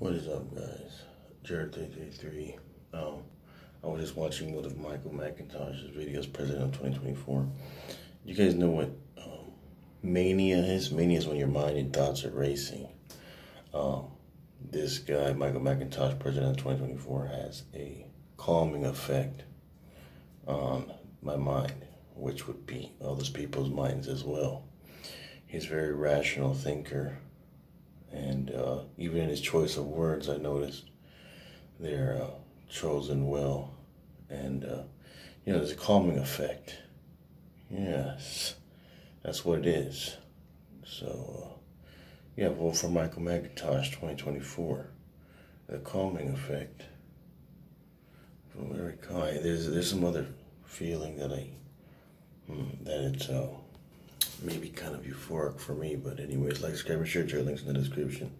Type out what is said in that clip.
What is up, guys? Jarred333. Um, I was just watching one of Michael Macintosh's videos, President of 2024. You guys know what um, mania is? Mania is when your mind and thoughts are racing. Um, this guy, Michael McIntosh, President of 2024, has a calming effect on my mind, which would be others people's minds as well. He's a very rational thinker and uh, even in his choice of words, I noticed they're uh, chosen well, and uh, you know, there's a calming effect. Yes, that's what it is. So, uh, yeah, vote for Michael Macintosh 2024. The calming effect. Very kind. There's there's some other feeling that I hmm, that it's uh, maybe kind of euphoric for me, but anyways, like, subscribe, and share, links in the description.